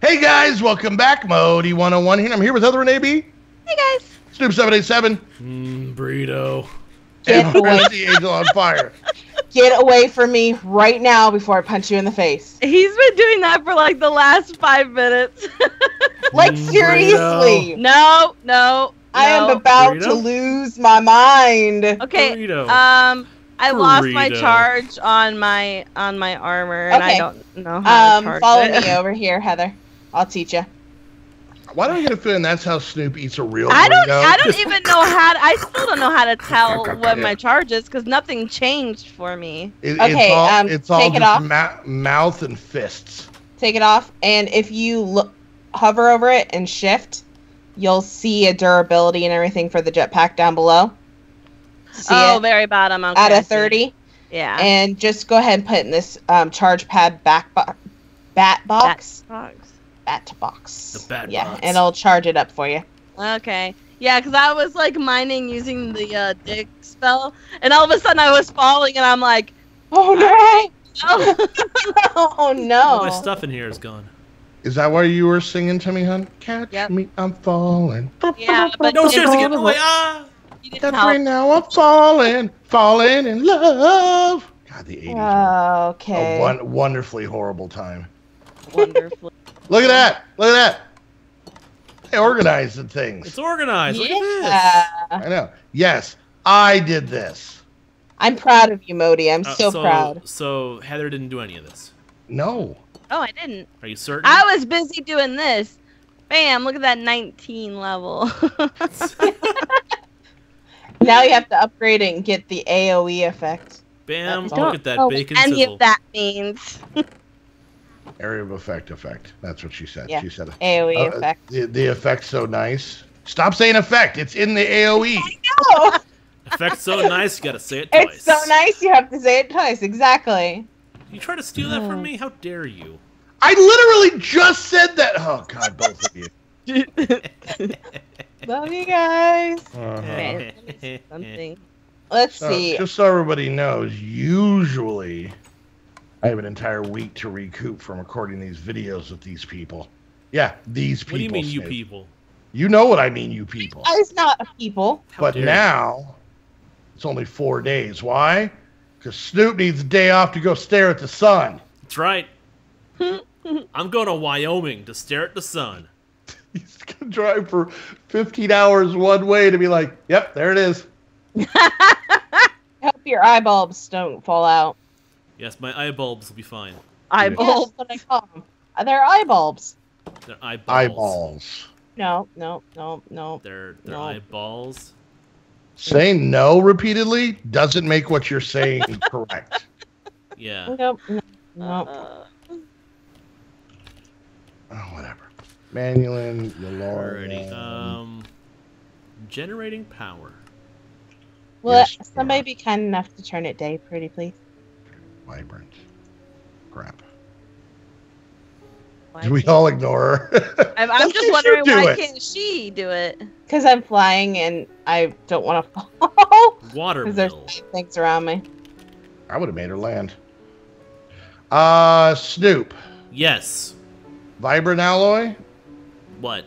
Hey guys, welcome back. Modii 101 here. I'm here with Heather Renee B. Hey guys. Snoop 787. Mm, burrito. Get away. the Angel on Fire. Get away from me right now before I punch you in the face. He's been doing that for like the last five minutes. Like Mm, seriously. no, no. I am no. about to lose my mind. Okay. Burrito. Um, I lost my charge on my on my armor, and Okay. I don't know how to Um, charge follow it. me over here, Heather. I'll teach you. Why do I get a feeling that's how Snoop eats a real I don't. burrito? I don't even know how. To, I still don't know how to tell what my charge is because nothing changed for me. It- Okay, it's all, um, it's all take it off. ma- mouth and fists. Take it off, and if you look, hover over it and shift, you'll see a durability and everything for the jetpack down below. See oh, it? very bottom. Okay, At a 30, Yeah. and just go ahead and put in this um, charge pad back bo- bat box. Box. Bat box. The bat yeah, box. Yeah, and it'll charge it up for you. Okay. Yeah, because I was like mining using the uh, dick spell, and all of a sudden I was falling, and I'm like, Oh no! oh. oh All no! my stuff in here is gone. Is that why you were singing to me, hun? Catch Yep. me, I'm falling. yeah, but No, it seriously, get didn't- away! Ah! it didn't That's help. right now, I'm falling, falling in love. God, the 80s were Okay. a one, wonderfully horrible time. Wonderful. Look at that! Look at that! They organized the things. It's organized. Look at this. Yeah. I know. Yes, I did this. I'm proud of you, Modii. I'm Uh, so, proud. So Heather didn't do any of this. No. Oh, I didn't. Are you certain? I was busy doing this. Bam! Look at that 19 level. Now you have to upgrade it and get the AOE effect. Bam! Look at that Oh, bacon any sizzle. of that means. Area of effect effect. That's what she said. Yeah. She said AOE uh, effect. The, the effect's so nice. Stop saying effect. It's in the. AoE. Oh, Effect's so nice, you gotta say it twice. it's so nice you have to say it twice. Exactly. You try to steal that from me? How dare you? I literally just said that. Oh God, both of you. Love you guys. Uh-huh. Man, Something. Let's So, see. just so everybody knows, usually I have an entire week to recoup from recording these videos with these people. Yeah, these people. What do you mean, you people? You know what I mean, you people. Guys, not a people. How But now it's only four days. Why? Because Snoop needs a day off to go stare at the sun. That's right. I'm going to Wyoming to stare at the sun. He's gonna drive for 15 hours one way to be like, "Yep, there it is." I hope your eyeballs don't fall out. Yes, my eye bulbs will be fine. Yeah, Eyeball. that's what I call them. Uh, They're eye bulbs. They're eyeballs. Eyeballs. No, no, no, no. They're they're No. eyeballs. Saying no repeatedly doesn't make what you're saying correct. Yeah. Nope. No. no. Uh, Oh, whatever. Manyullyn, Alrighty. Um, generating power. Will Yes, somebody be kind enough to turn it day, pretty please? Vibrant. Crap. why Do we all ignore her? I'm, I'm just wondering why it? can't she do it? Because I'm flying and I don't want to fall. Water Because there's mill. things around me. I would have made her land. Uh, Snoop. Yes. Vibrant alloy? What?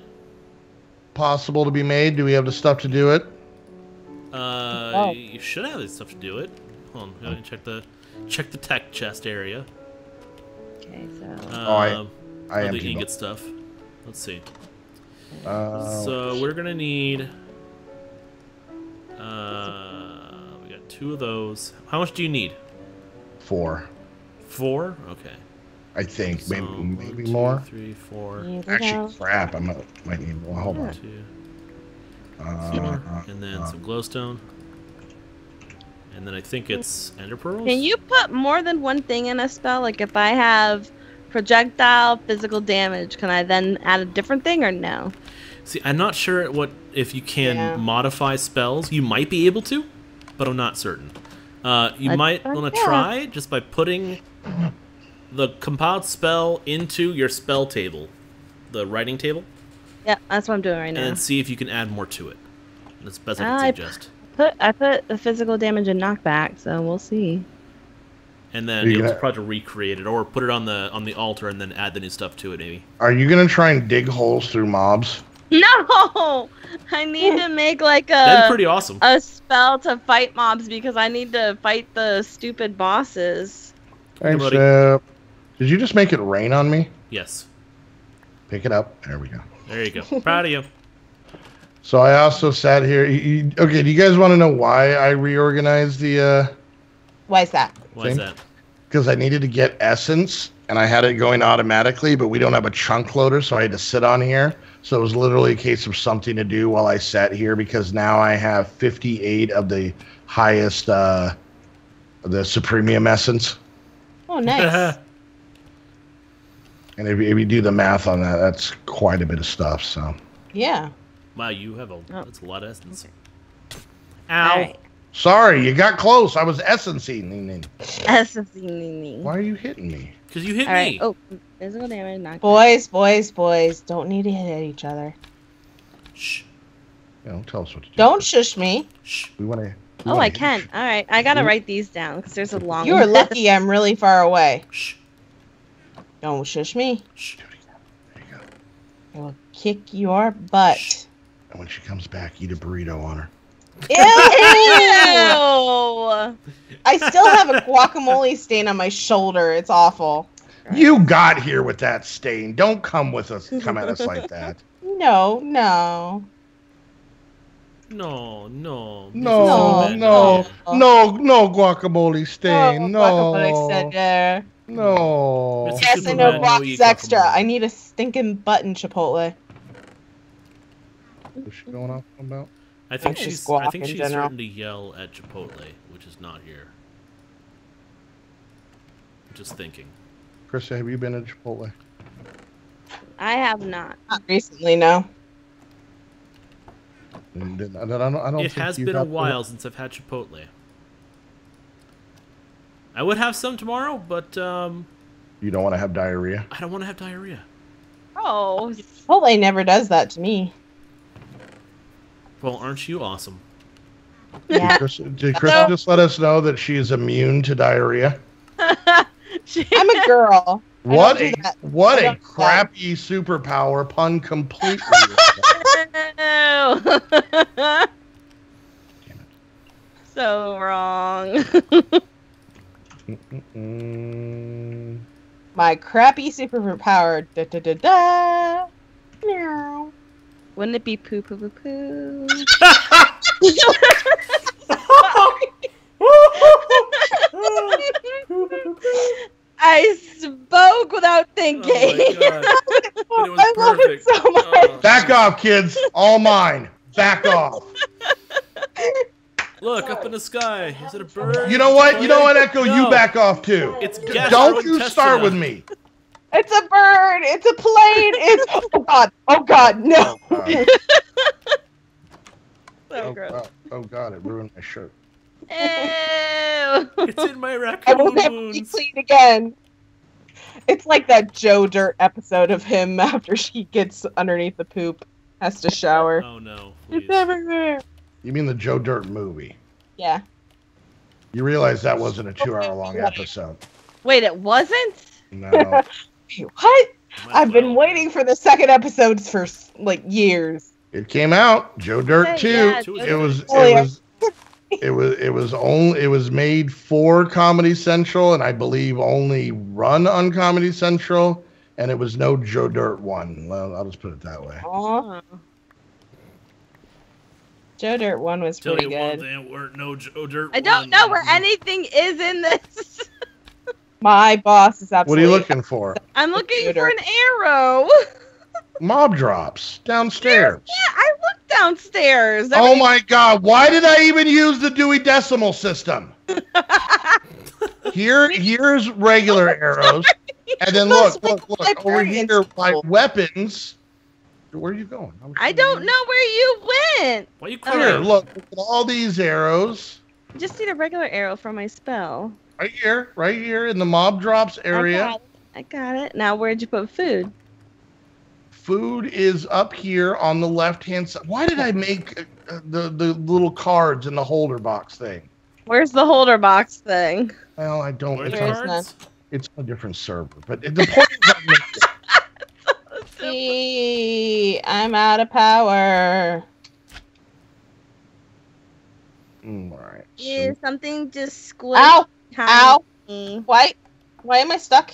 Possible to be made? Do we have the stuff to do it? Uh, Oh. you should have the stuff to do it. Hold on, let me check the check the tech chest area. Okay, so. Oh, I- Um, I am the too ingot stuff. Let's see. Uh, So we're gonna need. Uh, we got two of those. How much do you need? four, Four. Okay. I think. So, maybe one, maybe two, more. Three, four, Here we go. Actually, crap. I might, might need more. Hold on. two, Uh, and then uh, some glowstone. And then I think it's ender pearls. Can you put more than one thing in a spell? Like if I have projectile physical damage, can I then add a different thing or no? See, I'm not sure what if you can Yeah. modify spells. You might be able to, but I'm not certain. Uh, you might want to try just by putting the compiled spell into your spell table, the writing table, Yeah, that's what I'm doing right and now. And see if you can add more to it. That's best I can I- suggest. Put I put the physical damage and knockback, so we'll see. and then Are you you'll gonna- try to recreate it or put it on the on the altar and then add the new stuff to it. Maybe. Are you gonna try and dig holes through mobs? No, I need to make like That'd be pretty awesome. a spell to fight mobs because I need to fight the stupid bosses. Thanks, buddy. uh, Did you just make it rain on me? yes. Pick it up. There we go. There you go. Proud of you. So I also sat here. you- you- okay, do you guys want to know why I reorganized the? uh Why is that? Why is that? Because I needed to get essence, and I had it going automatically, but we don't have a chunk loader, so I had to sit on here. So it was literally a case of something to do while I sat here because now I have 58 of the highest, uh the Supremium essence. Oh, nice. And if, you- if you do the math on that, that's quite a bit of stuff. So yeah. Wow, you have a Oh. that's a lot of essence. Ow. Alright. sorry, you got close. I was essencing. SSC. Why are you hitting me? Because you hit All right. me. Oh, physical damage. Not Boys, boys, boys, don't need to hit each other. Shh. You know, tell us what to do. Don't shush me. Shh. We want to. Oh, I can. All right. I gotta write these down because there's a long. You are list. lucky I'm really far away. Shh. Don't shush me. Shh. There you go. I will kick your butt. And when she comes back, eat a burrito on her. Ew! Ew! I still have a guacamole stain on my shoulder. It's awful. You got here with that stain. Don't come with us. Come at us like that. No, no. No, no. this No, no, no, no guacamole stain. No, guacamole No, extender. no. Yes, I know no guac's extra. I need a stinking button Chipotle. What's she going off about? I think Just she's. guac I think she's general. starting to yell at Chipotle, which is not here. Just thinking. Christa, have you been to Chipotle? I have not. Not recently, no. I don't, I don't It think has been a got the- while since I've had Chipotle. I would have some tomorrow, but um, You don't want to have diarrhea. I don't want to have diarrhea. Oh, Chipotle never does that to me. Well, aren't you awesome? Yeah. Chris, did Christa just let us know that she is immune to diarrhea? She- I'm a girl. What a what I a don't that. crappy superpower pun completely. Ew. so wrong. My crappy superpower. Da da da da. Meow. Wouldn't it be poo poo poo poo? I spoke without thinking. Oh my god. it was I love it so oh. much. Oh. Back off, kids. All mine. Back off. Look up in the sky. Is it a bird? You know what? You know what, Echo? You back off too. It's Don't you start with me. It's a bird. It's a plane. It's oh god. Oh god. No. Oh, God. so Oh, gross. God. Oh, God, it ruined my shirt. Ew. It's in my I will never be clean again. It's like that Joe Dirt episode of him after she gets underneath the poop, has to shower. Oh no, It's everywhere. You mean the Joe Dirt movie? Yeah. You realize that wasn't a two-hour-long episode? Wait, it wasn't? No. Wait, what? I've been waiting for the second episodes for like years. It came out. Joe Dirt Hey, two. yeah, Two Joe It was. Oh, It was. It was. It was only. It was made for Comedy Central, and I believe only run on Comedy Central. And it was no Joe Dirt one. Well, I'll just put it that way. Aw, Oh. Joe Dirt one was Tell pretty you one good. thing, weren't no Joe Dirt. I don't one. know where anything is in this. What My boss is absolutely. What are you looking for? I'm looking Computer. for an arrow. Mob drops downstairs. Yeah, I looked downstairs. Oh my God! Why did I even use the Dewey Decimal System? Here, here's regular arrows, and then look, look, look over Librarian here by weapons. Where are you going? was I don't you. know where you went. Why you Here, crying? look, look at all these arrows. I just need a regular arrow for my spell. Right here, right here in the mob drops I area. got it. I got it. Now, where'd you put food? Food is up here on the left hand side. Why did I make uh, the the little cards in the holder box thing? Where's the holder box thing? Well, I don't. It's the There on, is cards? it's on a different server, but the point is, I'm See, I'm out of power. Mm, all right. Is something just squished Ow! Behind Ow! me? Why? Why am I stuck?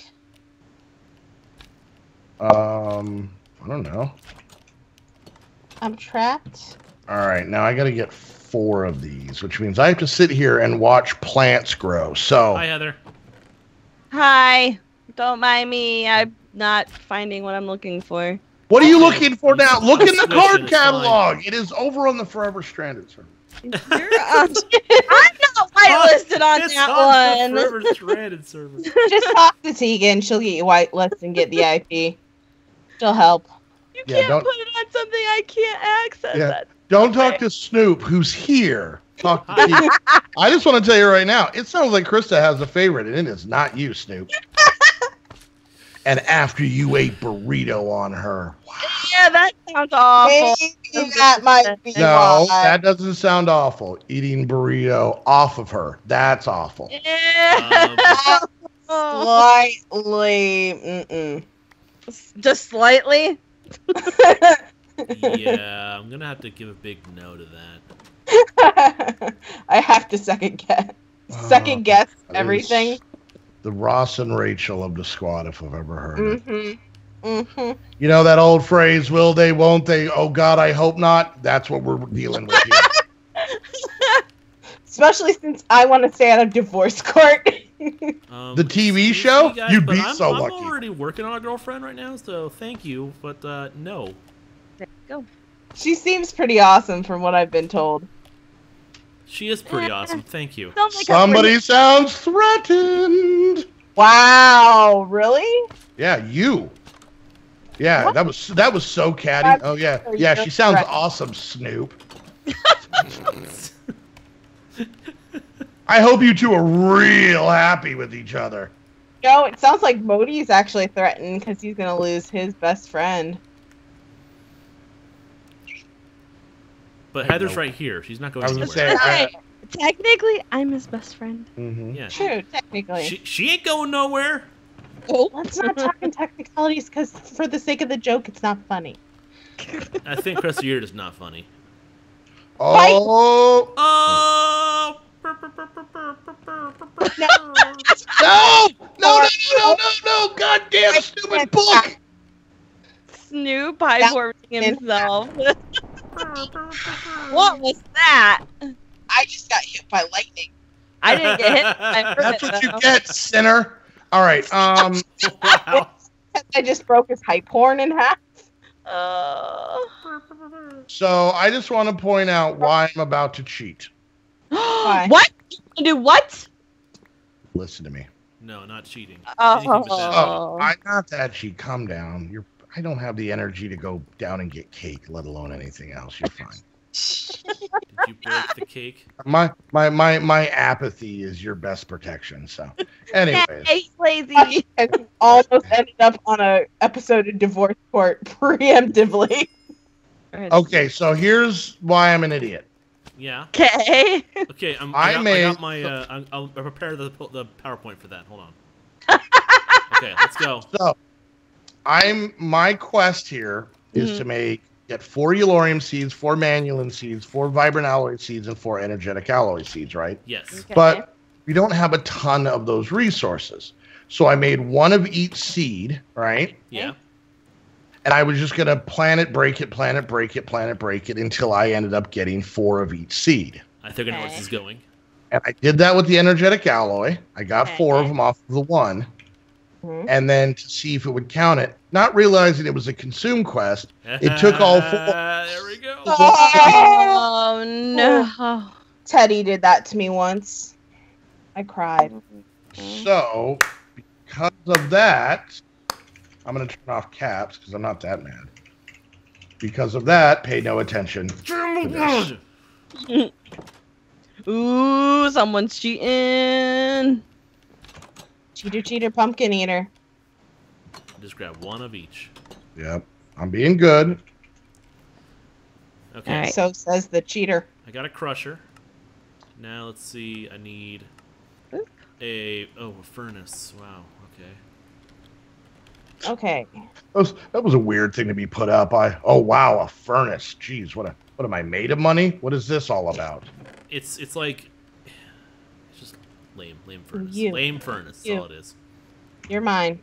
Um, I don't know. I'm trapped. All right, now I got to get four of these, which means I have to sit here and watch plants grow. So, Hi, Heather. Hi. Don't mind me. I'm not finding what I'm looking for. what are you looking for now? Look in the card catalog. It is over on the Forever Stranded server. You're on- I'm not whitelisted on It's that on the one. Forever Stranded server. Just talk to Tegan. She'll get you whitelisted and get the IP. She'll help. You Yeah, can't don't- put it on something I can't access. Yeah. That. Don't talk to Snoop, who's here. Talk to me. I just want to tell you right now, it sounds like Christa has a favorite, and it is not you, Snoop. and after you ate burrito on her. Wow. Yeah, that sounds awful. Maybe that might be No, why. that doesn't sound awful. Eating burrito off of her. That's awful. Yeah. Um, Oh. Slightly. Mm-mm. Just slightly. yeah, I'm gonna have to give a big no to that. I have to second guess. Second guess That everything. Is The Ross and Rachel of the squad, if I've ever heard it. Mm-hmm. Mm-hmm. You know that old phrase, will they, won't they? Oh God, I hope not. That's what we're dealing with here. Especially since I want to stay out of divorce court. Um, The TV show? me, guys, You'd be I'm, so I'm lucky. already working on a girlfriend right now, so thank you, but uh, no. Go. she seems pretty awesome from what I've been told. She is pretty awesome. Thank you. Oh Don't Somebody sounds threatened. Wow, really? Yeah, you. Yeah, What? that was that was so catty. Oh yeah, yeah. She sounds threatened? awesome, Snoop. I hope you two are real happy with each other. No, it sounds like Modii's actually threatened because he's gonna lose his best friend. But Heather's Nope. right here. She's not going I was anywhere. say, I, Technically, I'm his best friend. mhm. yeah. True, technically. She, she ain't going nowhere. Let's not talk in technicalities because, for the sake of the joke, it's not funny. I think Crest of Year is not funny. Oh Oh! no! No! No! No! No! No! Goddamn I stupid book! Snoop highboarding himself. what was that? I just got hit by lightning. I didn't get hit. by That's foot, what you get, sinner. All right. Um. wow. I just broke his hype horn in half. Uh... So I just want to point out why I'm about to cheat. what? You do what? Listen to me. No, not cheating. Oh. Anything but that. Oh, I'm not that cheat. Calm down. You're. I don't have the energy to go down and get cake, let alone anything else. You're fine. Did you break the cake? My my my my apathy is your best protection. So, anyways, Hey, lazy. And almost ended up on a episode of Divorce Court preemptively. okay. So here's why I'm an idiot. Yeah. Okay. Okay, I'm, I I, got, may- I got my. Uh, I'll, I'll prepare the the PowerPoint for that. Hold on. okay, let's go. So, I'm my quest here is Mhm. to make get four Eulorium seeds, four Manyullyn seeds, four Vibrant Alloy seeds, and four Energetic Alloy seeds. Right. Yes. Okay. But we don't have a ton of those resources. So I made one of each seed, right? Yeah. And I was just going to plant it, break it, plant it, break it, plant it, break it until I ended up getting four of each seed. I think I know where this is going. And I did that with the energetic alloy. I got Okay. four of them off of the one. Mhm. And then to see if it would count it, not realizing it was a consume quest, It took all four- there we go. Oh no. Teddy did that to me once. I cried. So, because of that, I'm going to turn off caps because I'm not that mad. Because of that, pay no attention. this. Ooh, someone's cheating. Cheater, cheater, pumpkin eater. Just grab one of each. Yep. I'm being good. Okay. All right. So says the cheater. I got a crusher. Now let's see. I need Oop. a oh a furnace. Wow. Okay. Okay. That was, that was a weird thing to be put up. I oh wow, a furnace. Jeez, what a what am I made of money? What is this all about? It's it's like it's just lame lame furnace. You. Lame furnace. That's You. all it is. You're mine.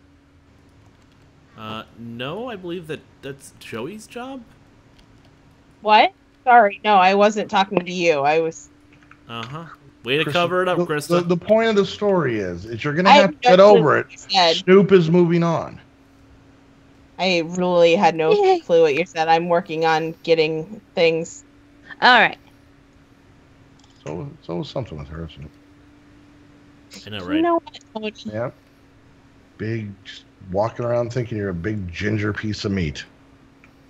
Uh, no, I believe that that's Joey's job. What? Sorry. No, I wasn't talking to you. I was. Uh huh. Way to Christa, cover it up, the, Christa. The, the point of the story is, is you're gonna I have to get over it. you said. Snoop is moving on. I really had no Yay. clue what you said. I'm working on getting things. All right. So so was something with her. Snoop. I know, You know what? Tony? Yeah. Big, just walking around thinking you're a big ginger piece of meat.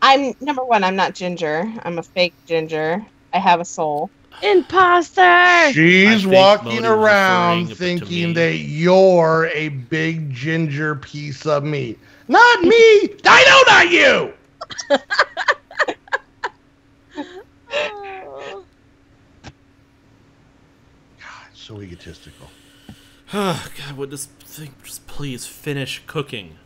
I'm number one. I'm not ginger. I'm a fake ginger. I have a soul. Imposter. She's walking around referring to me. thinking that you're a big ginger piece of meat. Not me. I know not you. Oh. God, so egotistical. God, would this thing just please finish cooking?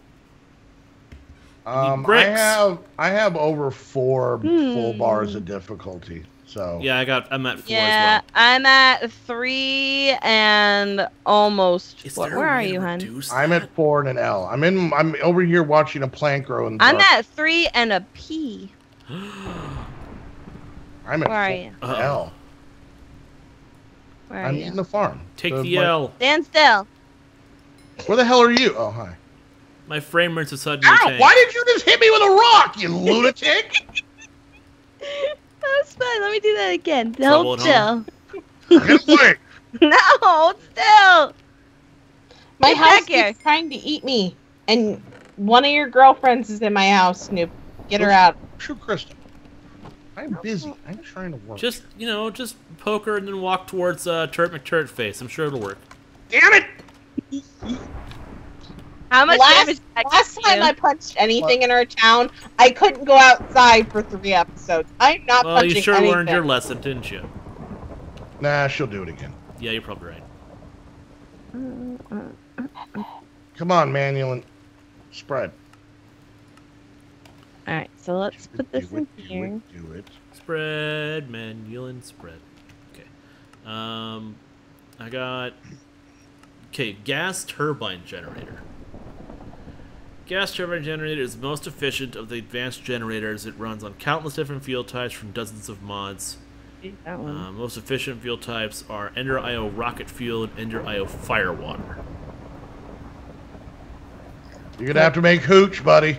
Um, I have I have over four full Hmm. bars of difficulty. So Yeah, I got. I'm at four Yeah, as I'm at three and almost. Is four. Where are you, hun? I'm at four and an L. I'm in. I'm over here watching a plant grow in the I'm dark. at three and a P. I'm at Where are four you? and Uh-oh. L. Where are I'm you? eating the farm. Take So the my- L. Stand still. Where the hell are you? Oh hi. My frame rates are suddenly Ow! tanked. Why did you just hit me with a rock, you lunatic? That's fine. Let me do that again. Trouble Hold still. No, hold still. My Get house back here. keeps trying to eat me, and one of your girlfriends is in my house. Snoop, get her out. Shoot Christa. I'm busy. I'm trying to work. Just you know, just poke her and then walk towards uh, Turret McTurret face. I'm sure it'll work. damn it! How much Last- damage did that Last time you? I punched anything in our town, I couldn't go outside for three episodes. I'm not Well, punching you sure anything. learned your lesson, didn't you? Nah, she'll do it again. Yeah, you're probably right. Come on, Manuel. And Spread. All right, so let's put this do in it, do here. it, do it. Spread, Manyullyn, spread. Okay. Um, I got. Okay, gas turbine generator. Gas turbine generator is the most efficient of the advanced generators. It runs on countless different fuel types from dozens of mods. That one. Uh, most efficient fuel types are Ender IO rocket fuel and Ender IO firewater. You're gonna have to make hooch, buddy.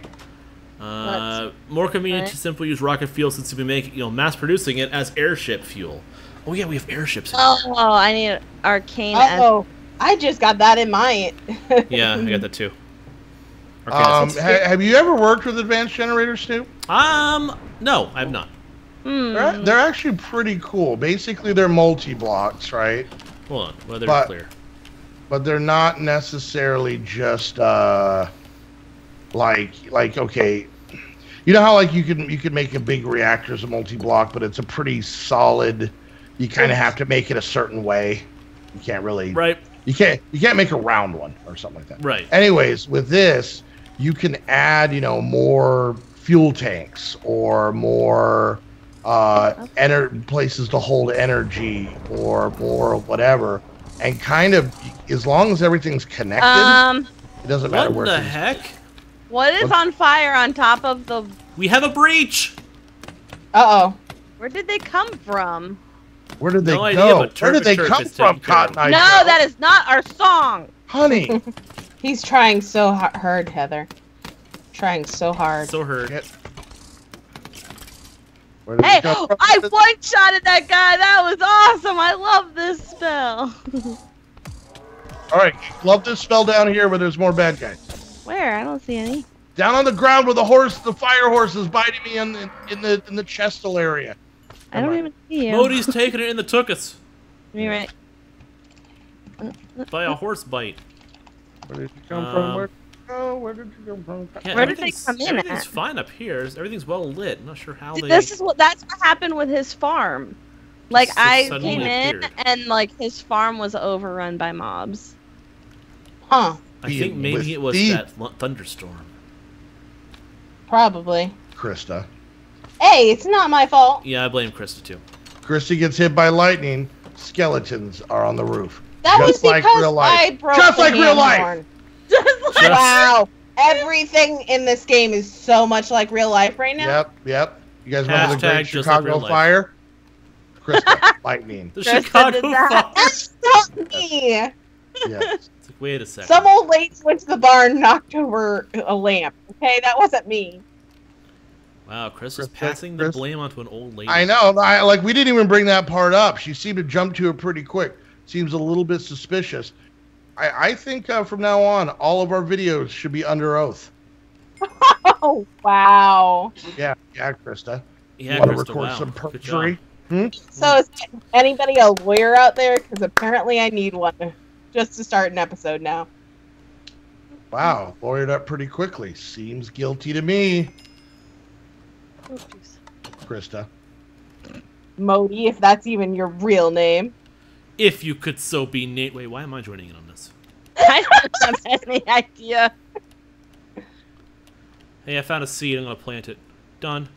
More convenient Alright. to simply use rocket fuel since we make you know mass producing it as airship fuel. Oh yeah, we have airships. In oh, I need arcane. Oh, I just got that in my. Yeah, I got that too. Um, ha- have you ever worked with advanced generators, Snoop? um, no, I've not. Hmm. They're, they're actually pretty cool. Basically, they're multi blocks, right? Hold on, whether But- it's clear. But they're not necessarily just uh, like like okay. You know how like you can you can make a big reactor as a multi block, but it's a pretty solid. You kind of have to make it a certain way. You can't really Right, you can't you can't make a round one or something like that. right. Anyways, with this, you can add, you know, more fuel tanks or more uh, ener- places to hold energy or more whatever, and kind of as long as everything's connected, Um, it doesn't matter What where. the heck? what is on fire on top of the? We have a breach. Uh oh. Where did they come from? Where did they No go? but Where did they come from, taking care of Cotton Eye no, Joe? that is not our song. honey. He's trying so hard, Heather. Trying so hard. So hard. Get- Hey, it come from? I one shotted that guy. That was awesome. I love this spell. All right, love this spell down here where there's more bad guys. Where? I don't see any. Down on the ground with the horse, the fire horse, is biting me in the in the in the chestal area. I don't even see you. Modii's taking it in the tookus You're right. by a horse bite. Where did you come Um, from? Where, oh, where did you come from? Yeah, Where did they come in Everything's at? fine up here. Everything's well lit. I'm not sure how See, they. this is what that's what happened with his farm. Like Just I suddenly came in and like his farm was overrun by mobs. Huh. I Being think maybe it was the- that thunderstorm. Probably. Christa. Hey, it's not my fault. Yeah, I blame Christa too. Christa gets hit by lightning. Skeletons are on the roof. That Just was like because real life. I broke Just the like real hand life. horn. Just- Wow. Everything in this game is so much like real life right now. Yep, yep. You guys remember the Great just like Chicago. Fire? Christa, lightning. The Christa Chicago did that. Fire. That's not me. Yes. It's like, wait a second. Some old lady went to the bar and knocked over a lamp. Okay, that wasn't me. Wow, Chris is Christa- passing the blame onto an old lady. I know. I, like we didn't even bring that part up. She seemed to jump to it pretty quick. Seems a little bit suspicious. I, I think uh, from now on, all of our videos should be under oath. Oh wow. Yeah, yeah, Christa. Yeah, Want to record wow. some Good job. perjury? So is anybody a lawyer out there? Because apparently I need one just to start an episode now. Wow, lawyered up pretty quickly. Seems guilty to me, Oh, jeez. Christa. Modi, if that's even your real name. If you could so be Nate. Wait, why am I joining in on this? I don't have any idea. Hey, I found a seed. I'm gonna plant it. Done.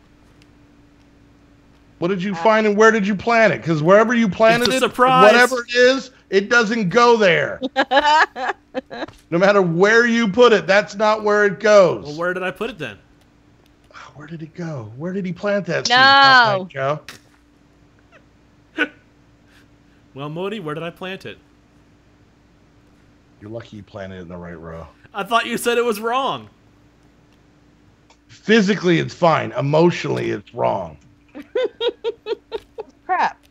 What did you uh, find and where did you plant it? Because wherever you planted It's a it, surprise. whatever it is, it doesn't go there. No matter where you put it, that's not where it goes. Well, where did I put it then? Ah, where did it go? Where did he plant that seed? No. last Joe? Well, Modii, where did I plant it? You're lucky you planted it in the right row. I thought you said it was wrong. Physically, it's fine. Emotionally, it's wrong. Crap.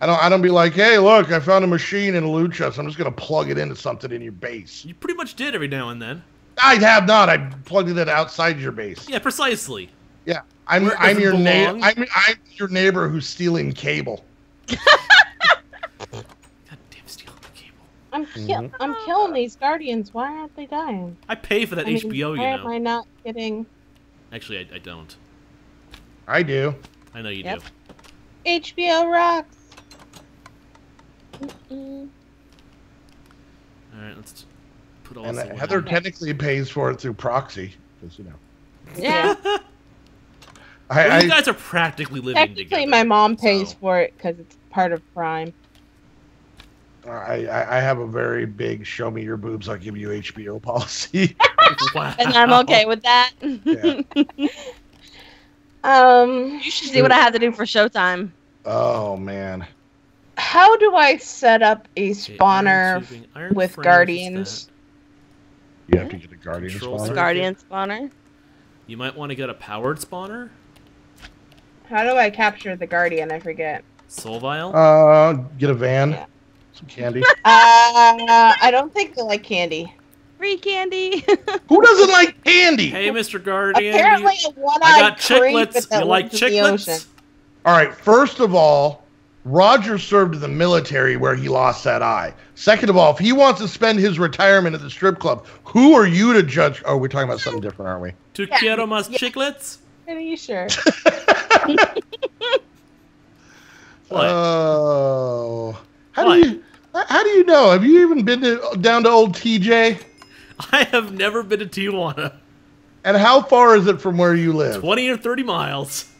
I don't. I don't be like, hey, look, I found a machine in a loot chest. I'm just gonna plug it into something in your base. You pretty much did every now and then. I have not. I plugged it outside your base. Yeah, precisely. Yeah, I'm. Where I'm your neighbor. belong? I'm. I'm your neighbor who's stealing cable. God damn, stealing the cable. I'm ki- Mhm. I'm killing these guardians. Why aren't they dying? I pay for that I mean, HBO, you why am. I not getting Actually, I, I don't. I do. I know you Yep. do. HBO rocks? Mm-mm. All right, let's put all And this away. Heather technically pays for it through proxy, because you know. Yeah. I, Well, you guys are practically living Technically, together. my mom pays so- for it because it's part of Prime. I, I I have a very big show me your boobs, I'll give you HBO policy. wow. and I'm okay with that. Yeah. Um, you should see what I have to do for Showtime. oh man. How do I set up a spawner iron tubing, iron with guardians? You have to get a guardian Control spawner. circuit. Guardian spawner. You might want to get a powered spawner. How do I capture the guardian? I forget. Soul vial. Uh, get a van, Yeah. some candy. Uh, I don't think they like candy. Free candy. Who doesn't like candy? hey, Mr. Guardian. Apparently, you- a one-eyed I got creep chiclets. You like lives in the ocean. chiclets? All right. First of all, Roger served in the military where he lost that eye. Second of all, if he wants to spend his retirement at the strip club, who are you to judge? Oh, we're talking about something different, aren't we? To Yeah, quiero más yeah. chiclets? Pretty sure. What? Oh, how What? do you? How do you know? Have you even been to, down to old TJ? I have never been to Tijuana. And how far is it from where you live? 20 or 30 miles.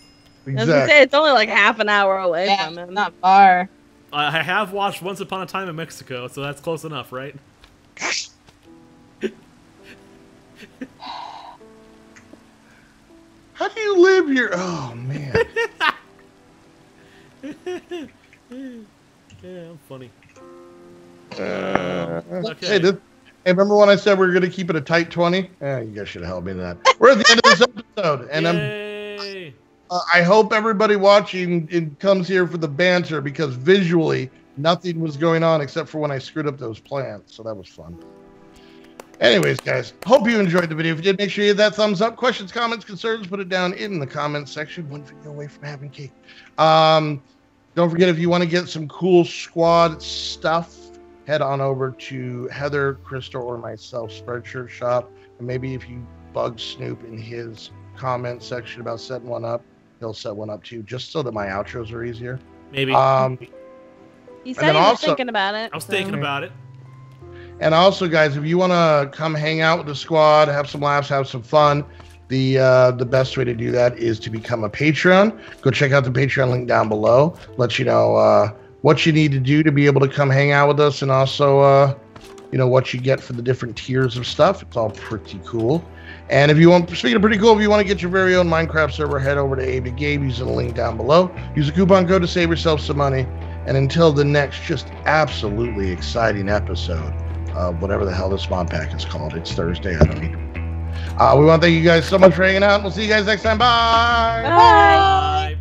I was gonna say it's only like half an hour away yeah, from him. not far. I I have watched Once Upon a Time in Mexico, so that's close enough, right? How do you live here? Oh man. Yeah, I'm funny. Uh, Okay. Hey, this, hey, remember when I said we were going to keep it a tight 20? Yeah, you guys should have helped me in that. We're at the end of this episode, and I'm, Yay! I hope everybody watching comes here for the banter because visually nothing was going on except for when I screwed up those plants, so that was fun. Anyways, guys, hope you enjoyed the video. If you did, make sure you hit that thumbs up. Questions, comments, concerns, put it down in the comments section. One video away from having cake. Um, don't forget if you want to get some cool squad stuff, head on over to Heather, Christa, or myself Spreadshirt Shop. And maybe if you bug Snoop in his comment section about setting one up, he'll set one up too, just so that my outros are easier. Maybe. Um, He said then he was also- thinking about it. I was so- thinking about it. And also, guys, if you want to come hang out with the squad, have some laughs, have some fun, the uh, the best way to do that is to become a Patreon. Go check out the Patreon link down below. Let you know uh, what you need to do to be able to come hang out with us, and also, uh, you know, what you get for the different tiers of stuff. It's all pretty cool. And if you want, speaking of pretty cool, if you want to get your very own Minecraft server, head over to Aim2Game using the link down below. Use the coupon code to save yourself some money. And until the next just absolutely exciting episode uh, whatever the hell this mod pack is called. It's Thursday. I don't know. Uh, we want to thank you guys so much for hanging out. We'll see you guys next time. Bye. Bye. Bye.